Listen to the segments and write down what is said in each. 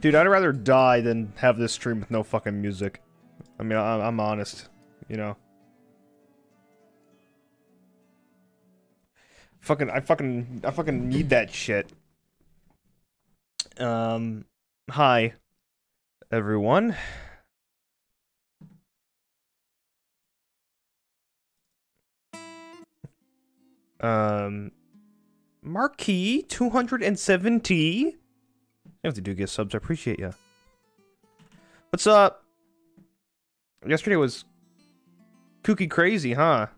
Dude, I'd rather die than have this stream with no fucking music. I mean, I'm, I'm honest, you know. Fucking, I fucking, I fucking need that shit. Um, hi, everyone. Um, Marquis, 270. Have to do get subs. I appreciate you. What's up? Yesterday was kooky crazy, huh?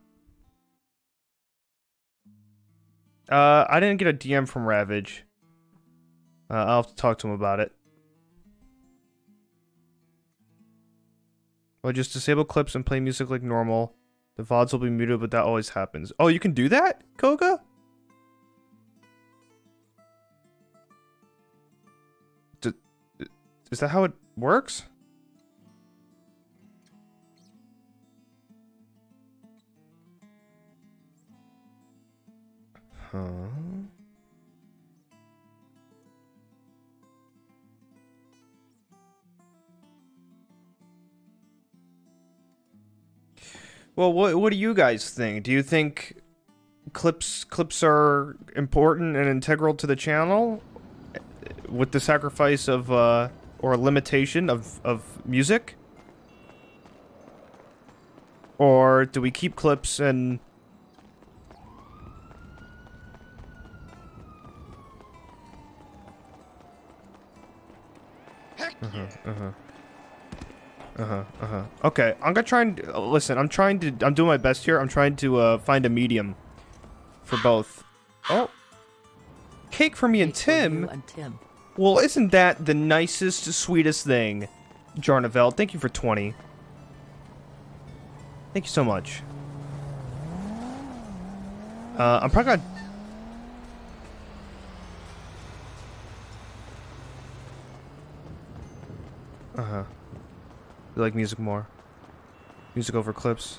Uh, I didn't get a DM from Ravage. Uh, I'll have to talk to him about it. Well, just disable clips and play music like normal. The VODs will be muted, but that always happens. Oh, you can do that, Koga? Is that how it works? Huh? Well, what what do you guys think? Do you think clips clips are important and integral to the channel with the sacrifice of uh or limitation of of music? Or do we keep clips and Uh-huh, uh-huh. Uh-huh, uh-huh. Okay, I'm gonna try and... uh, listen, I'm trying to... I'm doing my best here. I'm trying to uh, find a medium for both. Oh. Cake for me and Tim? and Tim. Well, isn't that the nicest, sweetest thing? Jarnavel, thank you for 20. Thank you so much. Uh, I'm probably gonna... Uh-huh. You like music more. Music over clips.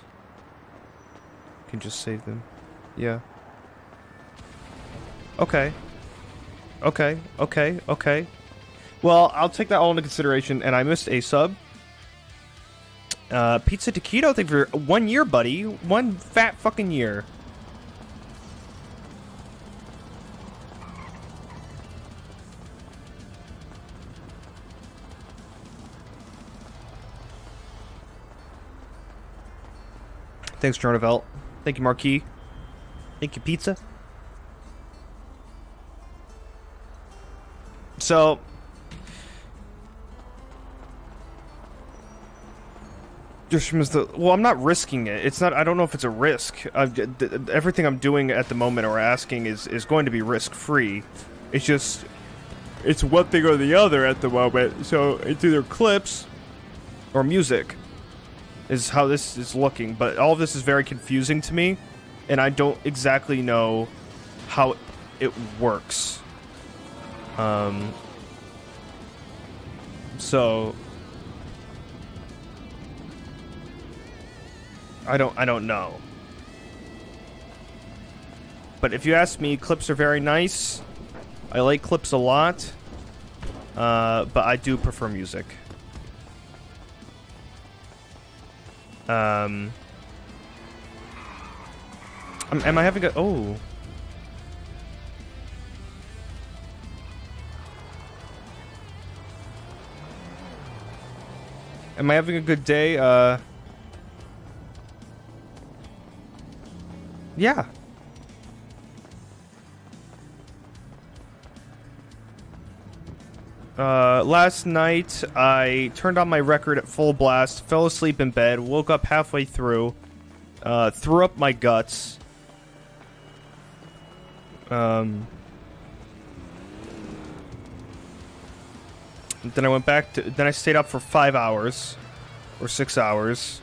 You can just save them. Yeah. Okay. Okay, okay, okay. Well, I'll take that all into consideration, and I missed a sub. Uh, Pizza Taquito, thank you for one year, buddy. One fat fucking year. Thanks, Jornavelt. Thank you, Marquis. Thank you, Pizza. So, just well, I'm not risking it. It's not. I don't know if it's a risk. i d- d- everything I'm doing at the moment or asking is is going to be risk free. It's just it's one thing or the other at the moment. So it's either clips or music is how this is looking. But all of this is very confusing to me, and I don't exactly know how it works. Um. So I don't I don't know. But if you ask me, clips are very nice. I like clips a lot. Uh, but I do prefer music. Um, am, am I having a oh? Am I having a good day? Uh, yeah. Uh, last night I turned on my record at full blast, fell asleep in bed, woke up halfway through, uh, threw up my guts. Um, then I went back to, then I stayed up for five hours, or six hours.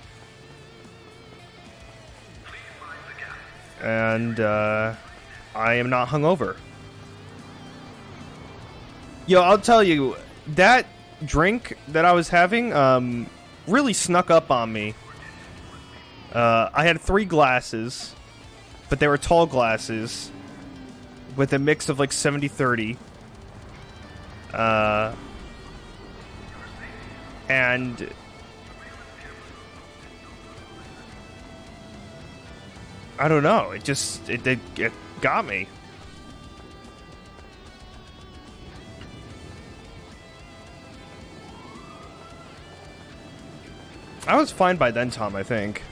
And, uh, I am not hungover. Yo, I'll tell you, that drink that I was having, um, really snuck up on me. Uh, I had three glasses, but they were tall glasses with a mix of like 70 30. Uh, and I don't know. It just it, it, it got me. I was fine by then, Tom. I think.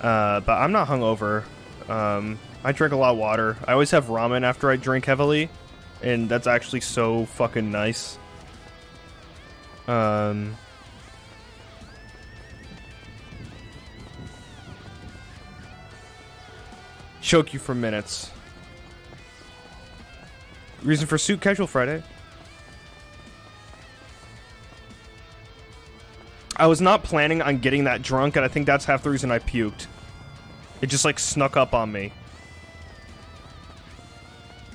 Uh, but I'm not hungover. Um, I drink a lot of water. I always have ramen after I drink heavily, and that's actually so fucking nice. Um. Choke you for minutes. Reason for suit casual Friday. I was not planning on getting that drunk, and I think that's half the reason I puked. It just like snuck up on me.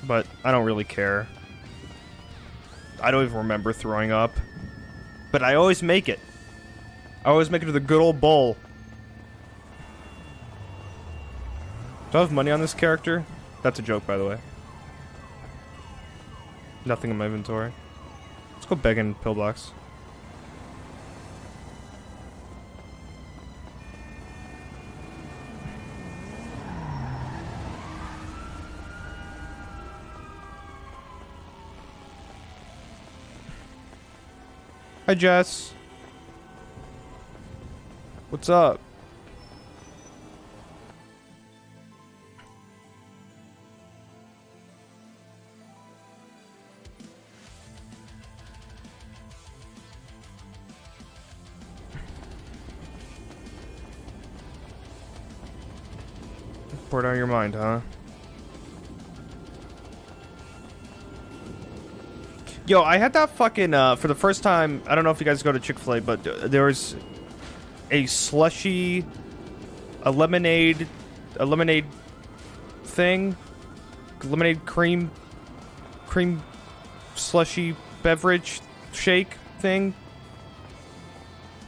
But I don't really care. I don't even remember throwing up. But I always make it. I always make it to the good old bowl. Do I have money on this character? That's a joke, by the way. Nothing in my inventory. Let's go begging pillbox. Hi, Jess. What's up? Pour it on your mind, huh? Yo, I had that fucking, uh, for the first time, I don't know if you guys go to Chick-fil-A, but uh, there was a slushy, a lemonade, a lemonade thing, lemonade cream, cream slushy beverage shake thing.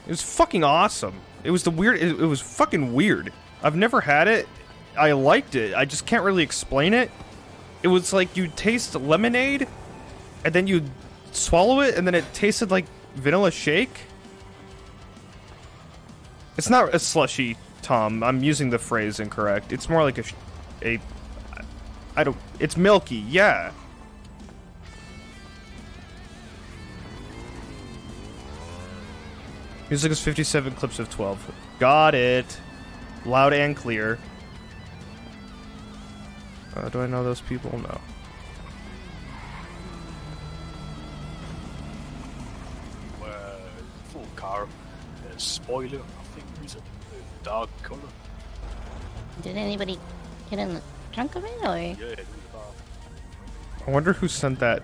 It was fucking awesome. It was the weird, it, it was fucking weird. I've never had it. I liked it. I just can't really explain it. It was like you taste lemonade and then you swallow it, and then it tasted like vanilla shake. It's not a slushy, Tom. I'm using the phrase incorrect. It's more like a, a, I don't. It's milky. Yeah. Music is 57 clips of 12. Got it. Loud and clear. Uh, do I know those people? No. Uh, spoiler. I think it's a uh, dark color. Did anybody get in the trunk of it, or? Yeah, uh, I wonder who sent that.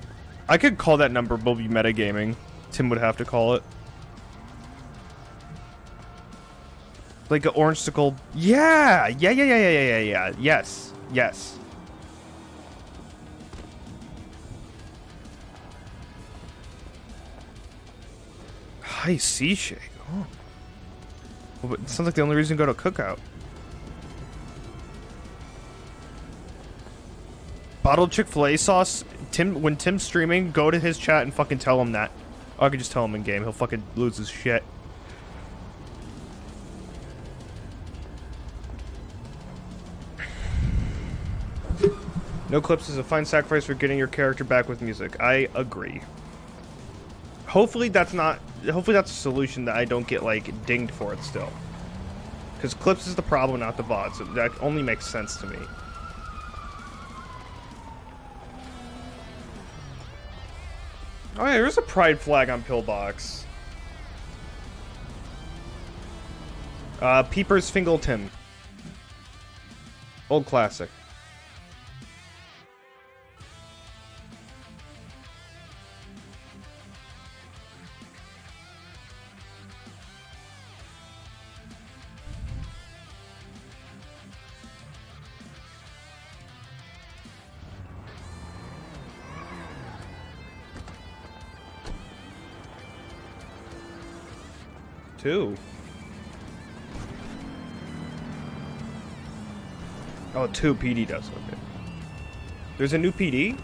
I could call that number Bobby Metagaming. Tim would have to call it. Like an orange sickle. Yeah! Yeah, yeah, yeah, yeah, yeah, yeah, yeah. Yes. Yes. High sea shake. Oh. Well, it sounds like the only reason to go to a cookout. Bottled Chick-fil-A sauce. Tim, when Tim's streaming, go to his chat and fucking tell him that. Or I could just tell him in game. He'll fucking lose his shit. No clips is a fine sacrifice for getting your character back with music. I agree. Hopefully that's not hopefully that's a solution that I don't get like dinged for it still. Because clips is the problem, not the VOD, so that only makes sense to me. Oh yeah, there's a pride flag on Pillbox. Uh, Peepers Fingleton. Old classic. Two. Oh, two PD does. Okay. There's a new PD?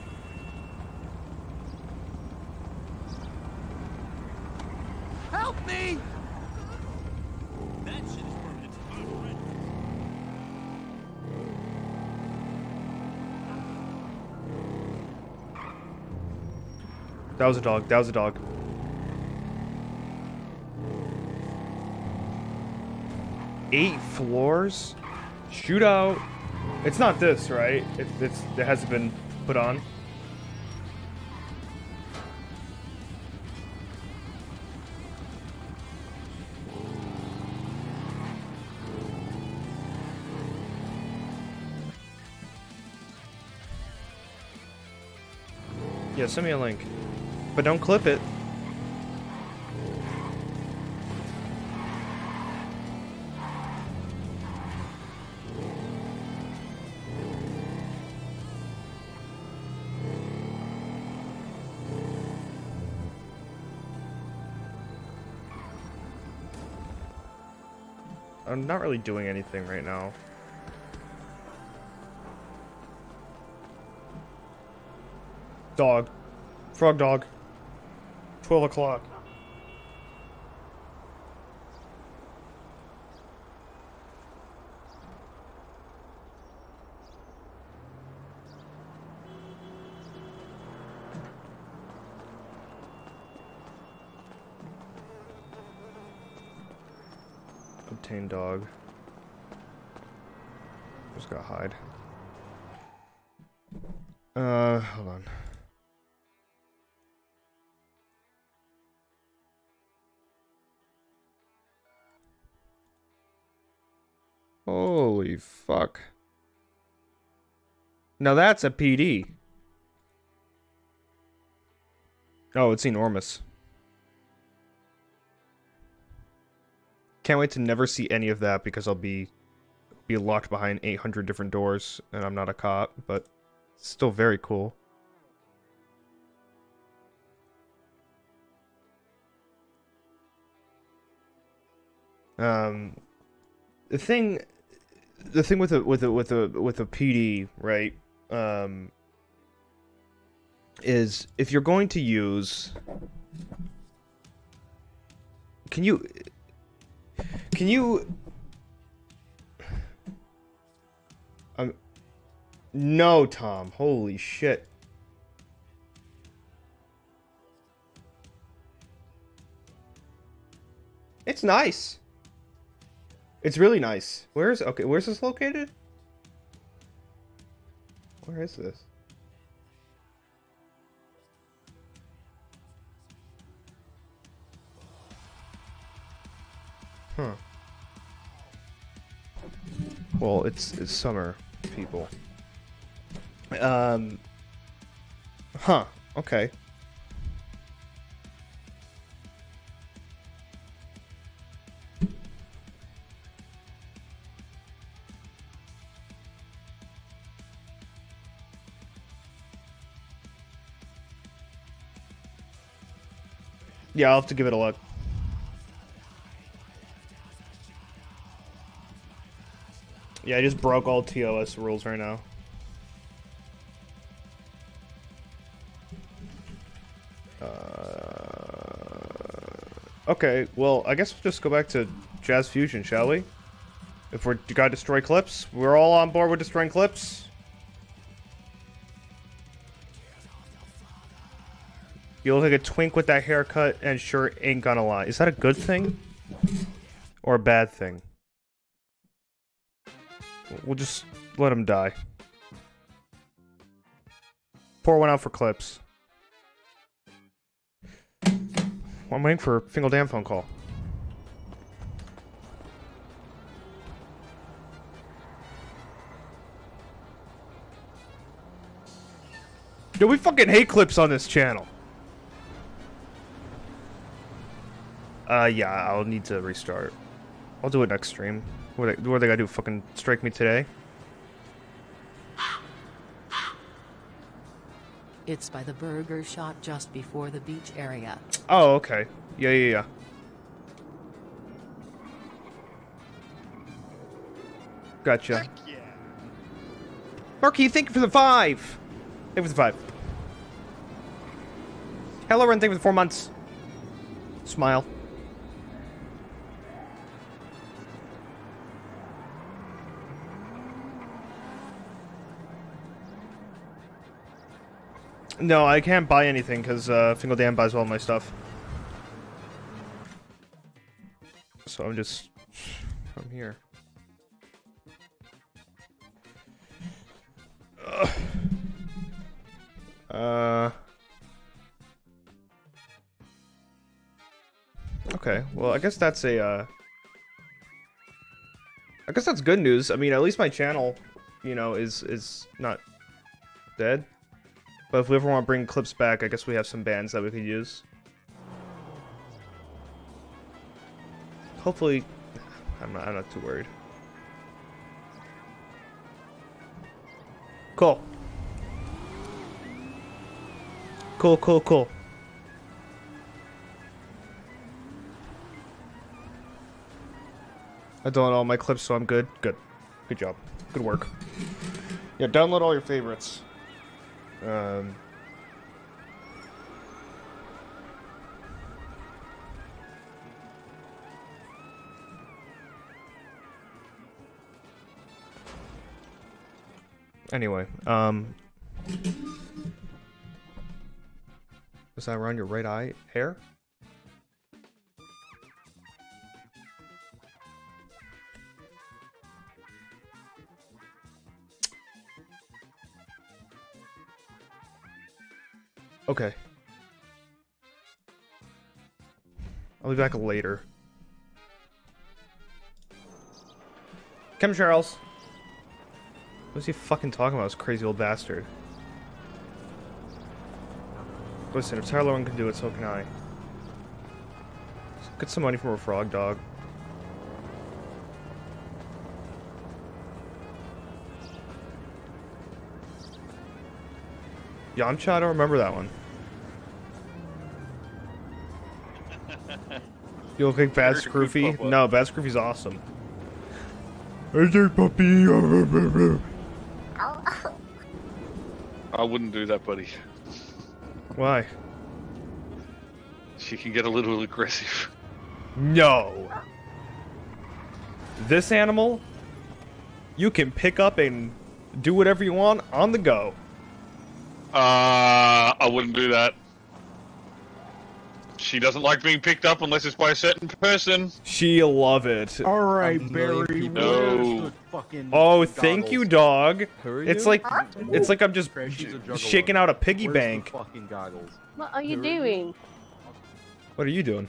Help me! That shit is permanent. That was a dog. That was a dog. Eight floors? Shootout. It's not this, right? It, it's, it hasn't been put on. Yeah, send me a link. But don't clip it. Not really doing anything right now. Dog. Frog dog. 12 o'clock. Obtain dog. Just gotta hide. Uh, hold on. Holy fuck. Now that's a PD. Oh, it's enormous. Can't wait to never see any of that because I'll be be locked behind 800 different doors and I'm not a cop, but still very cool. Um the thing the thing with a with a with a with a PD, right? Um, is if you're going to use, can you, can you, um, no, Tom. Holy shit. It's nice. It's really nice. Where's okay? Where's this located? Where is this? Well, it's it's summer, people. Um. Huh. Okay. Yeah, I'll have to give it a look. Yeah, I just broke all TOS rules right now. Uh, okay, well, I guess we'll just go back to Jazz Fusion, shall we? If we're gotta destroy clips, we're all on board with destroying clips. You look like a twink with that haircut and sure ain't gonna lie. Is that a good thing? Or a bad thing? We'll just let him die. Pour one out for clips. I'm waiting for a damn phone call. Yo, we fucking hate clips on this channel. Uh, yeah, I'll need to restart. I'll do it next stream. What, what are they gotta do? Fucking strike me today? It's by the burger shop just before the beach area. Oh, okay. Yeah, yeah, yeah. Gotcha. Yeah. Marky, thank you for the five. Thank you for the five. Hello, Ren, thank you for the four months. Smile. No, I can't buy anything because uh, Fingal Dam buys all my stuff. So I'm just from here. Uh. Okay, well, I guess that's a, uh... I guess that's good news. I mean, at least my channel, you know, is is not dead. But if we ever want to bring clips back, I guess we have some bands that we could use. Hopefully, I'm not, I'm not too worried. Cool. Cool, cool, cool. I downloaded all my clips, so I'm good. Good. Good job. Good work. Yeah, download all your favorites. Um... Anyway, um... Was that around your right eye hair? Okay. I'll be back later. Come, Charles. What's he fucking talking about, this crazy old bastard? Listen, if Tyler can do it, so can I. Get some money from a frog dog. Yamcha? I don't remember that one. You look like Bad Heard Scroofy? No, Bad Scroofy's awesome. Hey, puppy. Uh, uh, uh, I wouldn't do that, buddy. Why? She can get a little aggressive. No. This animal, you can pick up and do whatever you want on the go. Uh, I wouldn't do that. She doesn't like being picked up unless it's by a certain person. She'll love it. All right, Barry. No. fucking Oh, thank you, dog. Who are It's you? like it's like I'm just She's a juggalo. shaking out a piggy Where's the bank. fucking goggles. What are you Who doing? What are you doing?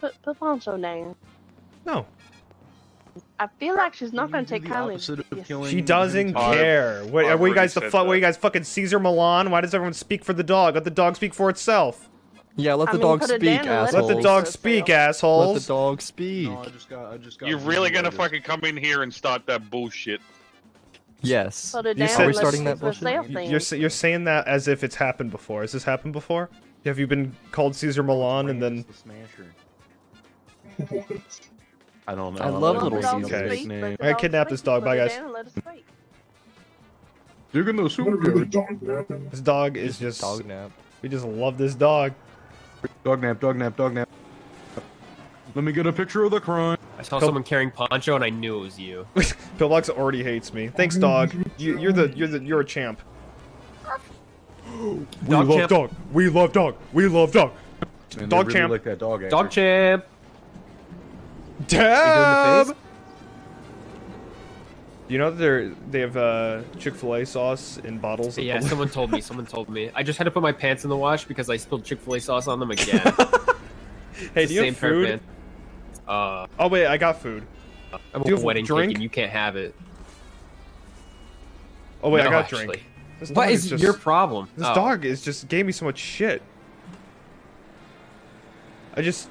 Put put Poncho down. No, I feel like she's not going to take the kindly. of Yes. she doesn't care. What I've are we guys the fuck? What are you guys fucking Cesar Millan? Why does everyone speak for the dog? Let the dog speak for itself. Yeah, let I the mean, dog put speak, down and let asshole. Let the dog speak, fail. Let the dog speak. No, I just got. I just got. You're really gonna reloaded. fucking come in here and start that bullshit. Yes. Put it you down, said, are we starting that bullshit? itself Y- then. You're you're saying that as if it's happened before. Has this happened before? Have you been called Cesar Millan and then? The Smasher. I don't know. I love Let Little the dog Caesar. speak, Name. let the I kidnapped this dog. Bye, guys. down and let it speak. Digging the super. This dog is just. Dog nap. We just love this dog. Dog nap. Dog nap. Dog nap. Let me get a picture of the crime. I saw Cool. someone carrying poncho and I knew it was you. Pillbox already hates me. Thanks, dog. You, you're the you're the you're a champ. We Dog love champ. dog. We love dog. We love dog. Man, Dog really champ. Like that dog. Dog champ. Dab. You know they're they have uh, Chick Fil A sauce in bottles. Yeah, the- someone told me. Someone told me. I just had to put my pants in the wash because I spilled Chick Fil A sauce on them again. hey, do you have same pair of food? Uh, Oh wait, I got food. I'm Do you a wedding drink? and you can't have it. Oh wait, I got actually. drink. This What dog is just, your problem? This Oh. dog is just gave me so much shit. I just,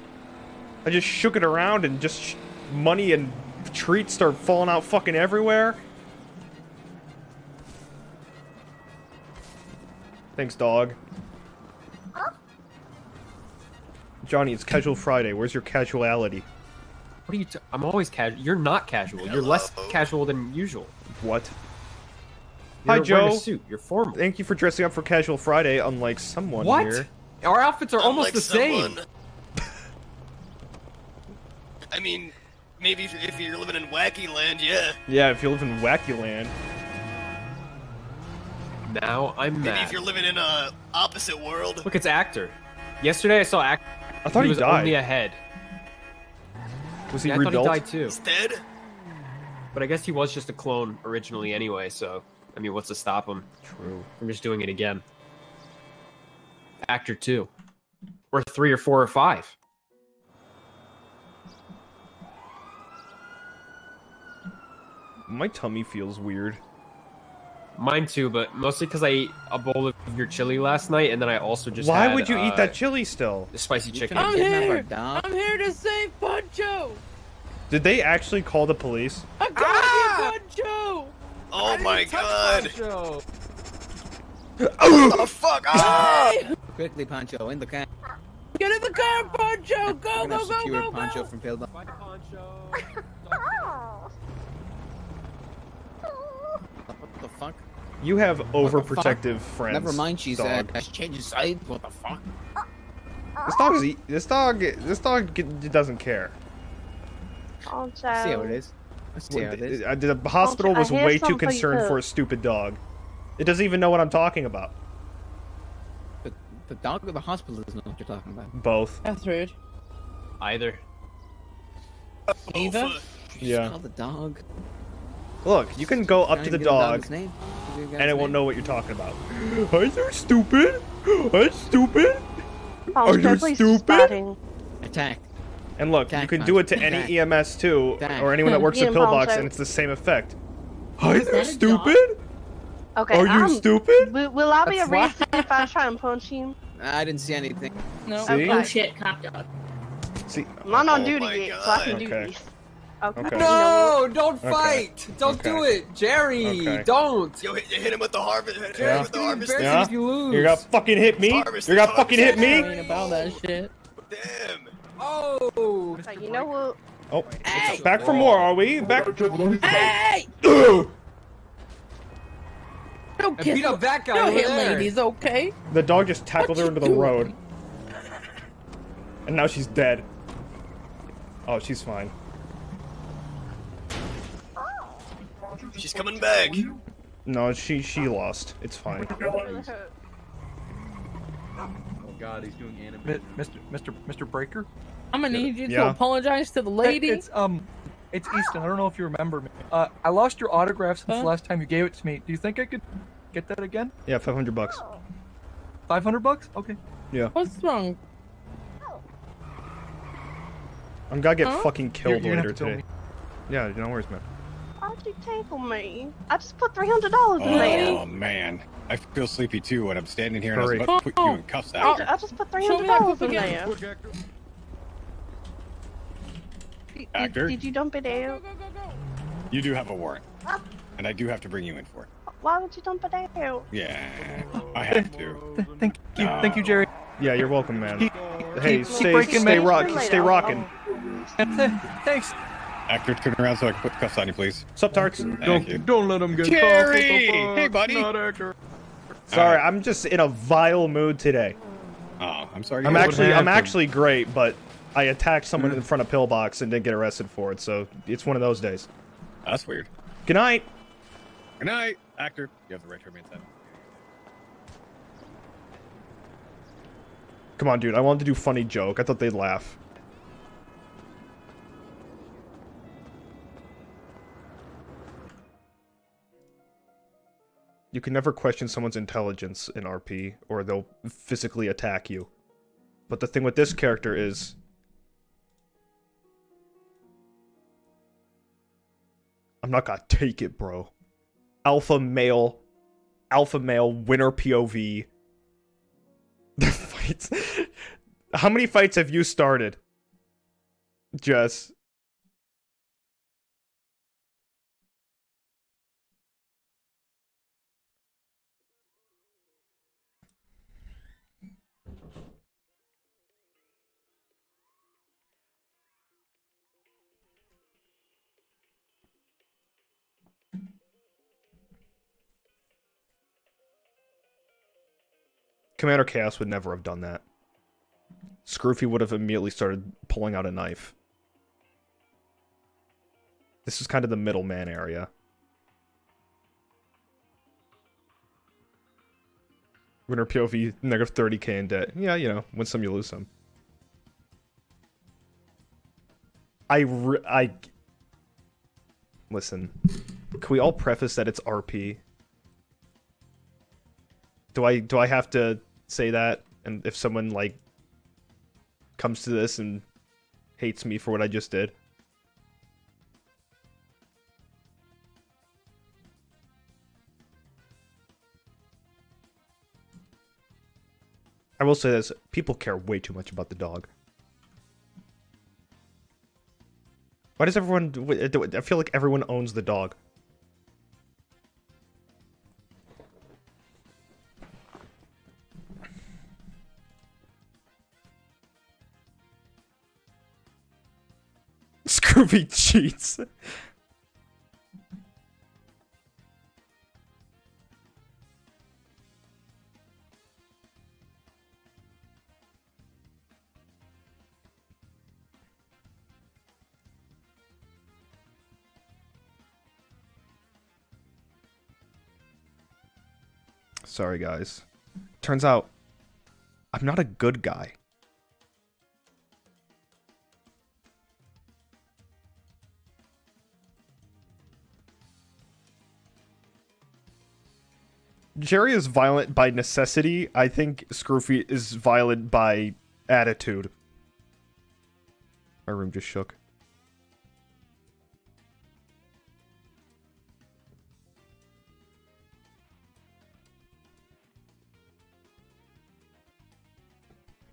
I just shook it around and just sh- money and treats start falling out fucking everywhere. Thanks, dog. Johnny, it's casual Friday. Where's your casuality? What are you? T- I'm always casual. You're not casual. You're less casual than usual. What? You're Hi, Joe. A suit. You're formal. Thank you for dressing up for casual Friday, unlike someone What? here. Our outfits are almost Unlike the same. I mean, maybe if, if you're living in wacky land, yeah. Yeah, if you live in Wacky Land. Now I'm Maybe if you're living in a opposite world. Look, it's Actor. Yesterday I saw Actor. I thought he, was died. only ahead. was he Yeah, I thought he died too. He's dead. But I guess he was just a clone originally anyway, so I mean, what's to stop him True. I'm just doing it again? Actor two, or three, or four, or five. My tummy feels weird. Mine too, but mostly because I ate a bowl of your chili last night, and then I also just Why had, would you eat uh, that chili still? the spicy chicken. I'm here. I'm here to save Poncho. Did they actually call the police? I got you, Poncho. Oh my god. Joe. Oh fuck! Ah! Quickly, Pancho, in the car. Get in the car, Poncho. Go, I'm go, gonna go, secure go, Pancho from Pillbox. Bye, Poncho. What the fuck? You have the fuck? overprotective friends. Never mind, she's uh, dog. she changes sides. What the fuck? This dog is. e- This dog. This dog doesn't care. Let's see how it is. Let's see how it is. Uh, The hospital I was way too concerned too. for a stupid dog. It doesn't even know what I'm talking about. The, the dog or the hospital doesn't know what you're talking about. Both. That's rude. Either. Eva. Yeah. Call the dog. Look, you can go up to the dog, dog's name. Give you a and it guy's won't know what you're talking about. Are you stupid? Are you stupid? Are you stupid? spotting. Attack. And look, you Attack, can do it to Poncho. any EMS too, Attack. or anyone that hmm. works at Pillbox, and it's the same effect. Are you that a dog? stupid? Okay, Are you I'm, stupid? Will, will I be That's arrested if I try and punch him? I didn't see anything. No. See? Okay. Oh shit, cop dog. See, I'm not on Oh duty yet, so I can God. do Okay. This. Okay. Okay. No, don't Okay. fight. Don't do it, Jerry. Okay. Don't. Yo, hit, hit him with the harvest. Hit Yeah. him with the harvest. Embarrassing Yeah. if you lose. You're gonna fucking hit me? Harvest You're gonna fucking hit I me? ain't about that shit. Damn. Oh. what? You know what? Oh, back for more, are we? Back. Hey! Don't I kiss beat up that guy Don't hit there. ladies, okay? The dog just tackled her into the doing? road. And now she's dead. Oh, she's fine. She's coming back. No, she she lost. It's fine. Oh god, he's doing anime. Mr. Mr. Mr. Breaker? I'm gonna need you Yeah. to apologize to the lady. It's um, it's Easton. I don't know if you remember me. Uh, I lost your autograph since Huh? the last time you gave it to me. Do you think I could get that again? Yeah, 500 bucks. Five hundred bucks? Okay. Yeah. What's wrong? I'm gonna get Huh? fucking killed you're gonna later have to tell today. Yeah, no worries, man. Why'd you tackle me? I just put three hundred dollars in there. Oh man, I feel sleepy too when I'm standing here and I Hurry. was about to put you in cuffs I after. I just put three Show hundred me that dollars clip in there. Actor? Did you dump it Go, out? go, go, go. You do have a warrant, ah. and I do have to bring you in for it. Why would you dump it out? Yeah, I have to. Thank you, uh, thank you, Jerry. Yeah, you're welcome, man. Keep- Hey, keep stay breaking stay me. rock stay rocking. Th- Thanks. Actor, turn around so I can put cuffs on you, please. Sup, tarts? Thank you. Don't let him get Jerry! caught. Hey, buddy. Not actor. Sorry, Alright. I'm just in a vile mood today. Oh, I'm sorry. I'm actually I'm actually great, but I attacked someone in hmm. front of Pillbox and didn't get arrested for it, so it's one of those days. That's weird. Good night. Good night, actor. You have the right to remain silent. Come on, dude. I wanted to do funny joke. I thought they'd laugh. You can never question someone's intelligence in RP, or they'll physically attack you. But the thing with this character is... I'm not gonna take it, bro. Alpha male. Alpha male, winner POV. The fights. How many fights have you started? Jess. Commander Chaos would never have done that. Scroofy would have immediately started pulling out a knife. This is kind of the middleman area. Winner POV negative 30k in debt. Yeah, you know, win some, you lose some. I I listen. Can we all preface that it's RP? Do I do I have to say that? And if someone like comes to this and hates me for what I just did, I will say this: people care way too much about the dog. Why does everyone? I feel like everyone owns the dog. Cheats. Sorry, guys. Turns out, I'm not a good guy. Jerry is violent by necessity. I think Scroofy is violent by attitude. My room just shook.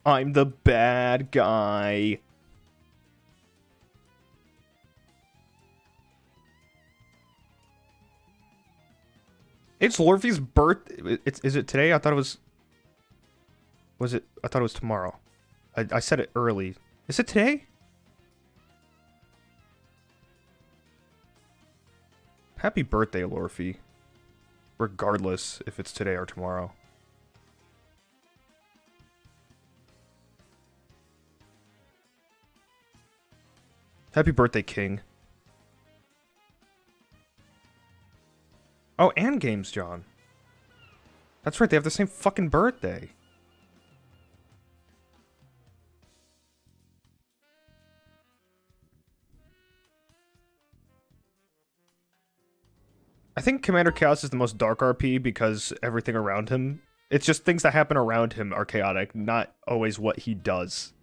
I'm the bad guy. It's Lorphy's birth. It's is it today? I thought it was. Was it? I thought it was tomorrow. I I said it early. Is it today? Happy birthday, Lorphy. Regardless if it's today or tomorrow. Happy birthday, King. Oh, and Games John. That's right, they have the same fucking birthday. I think Commander Chaos is the most dark RP because everything around him, it's just things that happen around him are chaotic, not always what he does.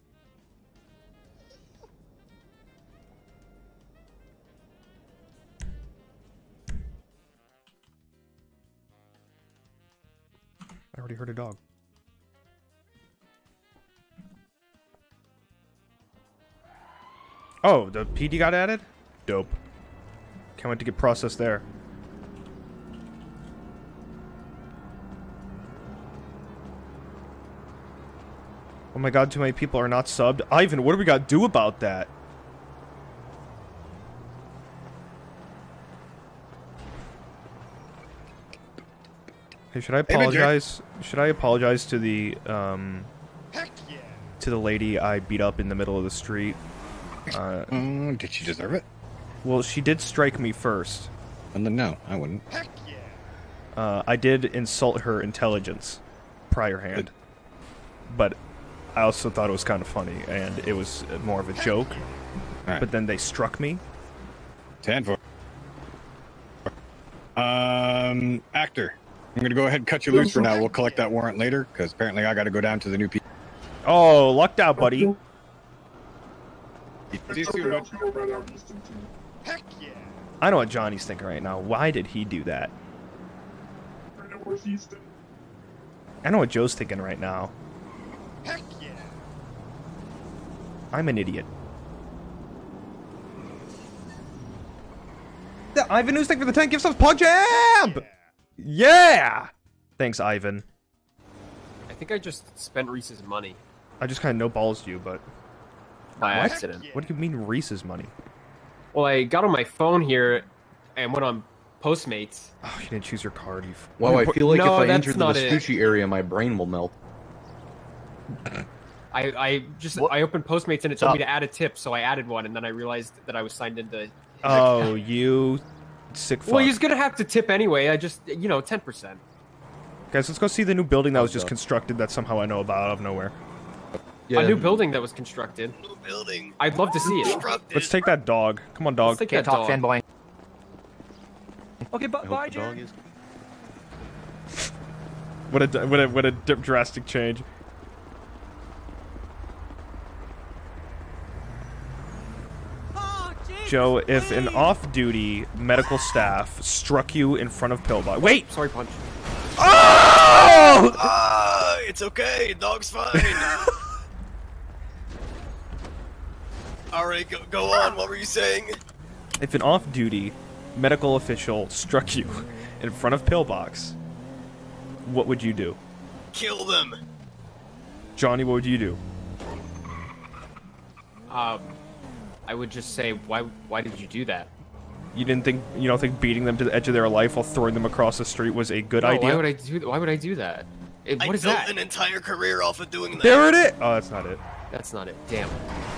I already heard a dog. Oh, the PD got added? Dope. Can't wait to get processed there. Oh my god, too many people are not subbed. Ivan, what do we got to do about that? Hey, should I Hey, apologize? Should I apologize to the um to the lady I beat up in the middle of the street? Uh, Mm, did she deserve it? well, she did strike me first. And then no, I wouldn't. Uh, I did insult her intelligence prior hand, but I also thought it was kind of funny, and it was more of a joke. Alright. But then they struck me. Ten for. Um, actor. I'm gonna go ahead and cut you loose for now. We'll collect that warrant later, because apparently I got to go down to the new P. Oh, lucked out, buddy. See you soon, bud. I know what Johnny's thinking right now. Why did he do that? I know what Joe's thinking right now. Heck yeah. I'm an idiot. The Ivan News, thank you for the 10 gift subs, Pog Jam! Yeah! Thanks, Ivan. I think I just spent Reese's money I just kind of no balls you, but by What? accident. what do you mean Reese's money? Well, I got on my phone here and went on Postmates. Oh, you didn't choose your card. You f- Wow, I feel like No, if I that's enter the not it. Vespucci area, my brain will melt. I, I just I opened Postmates and it told me to add a tip, so I added one, and then I realized that I was signed into. Oh, account. you sick fuck. Well, he's gonna have to tip anyway. I just you know ten percent. Guys, let's go see the new building that was just constructed that somehow I know about out of nowhere. Yeah. A new building that was constructed. New building. I'd love to see it. Let's take that dog. Come on, dog. Let's take Can't that talk, dog. fanboy. Okay, bu- I bye, the Jared. is. What a what a what a drastic change. Joe, if an off-duty medical staff struck you in front of Pillbox, wait. Sorry, punch. Oh! Ah, it's okay. Dog's fine. All right, go, go on. What were you saying? If an off-duty medical official struck you in front of Pillbox, what would you do? Kill them. Johnny, what would you do? Um, I would just say, why? Why did you do that? You didn't think you don't think beating them to the edge of their life while throwing them across the street was a good No, idea? Why would I do? Why would I do that? It, I what is built that? an entire career off of doing that. There it is. Oh, that's not it. That's not it. Damn.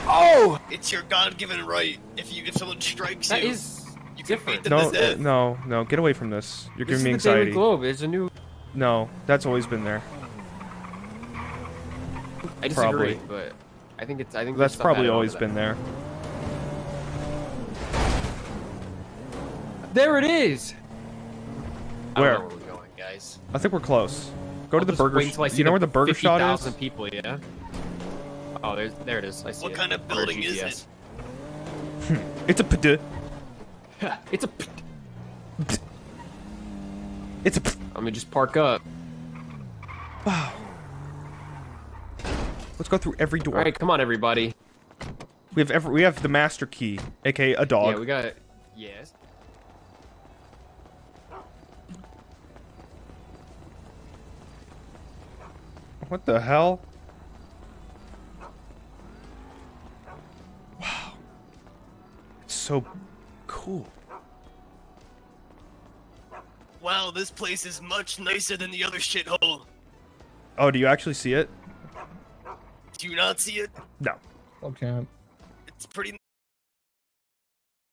Oh! It's your God-given right. If you if someone strikes That you, is you can different. beat them No, to death. no, no. Get away from this. You're This giving me is the Daily anxiety. Globe. It's a new. No, that's always been there. I disagree, Probably. but I think it's. I think That's probably always onto been there. There it is. I Where? don't know where we're going, guys. I think we're close. Go to I'll the burger. Wait until I see you know where the burger shot 50,000 is? people. Yeah. Oh, there's there it is. I see What it. kind of building is GPS. Hmm. It's a pd. it's a. It's a. Let me just park up. Let's go through every door. All right, come on, everybody. We have every. We have the master key, aka a dog. Yeah, we got it. Yes. What the hell? Wow. It's so cool. Wow, this place is much nicer than the other shithole. Oh, do you actually see it? Do you not see it? No. Okay. It's pretty